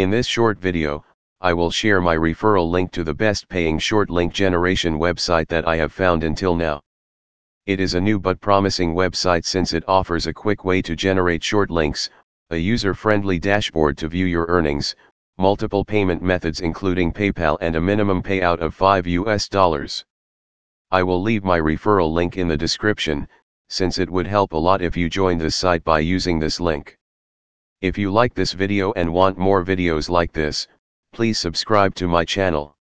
In this short video, I will share my referral link to the best paying short link generation website that I have found until now. It is a new but promising website since it offers a quick way to generate short links, a user-friendly dashboard to view your earnings, multiple payment methods including PayPal and a minimum payout of 5 US dollars. I will leave my referral link in the description, since it would help a lot if you join this site by using this link. If you like this video and want more videos like this, please subscribe to my channel.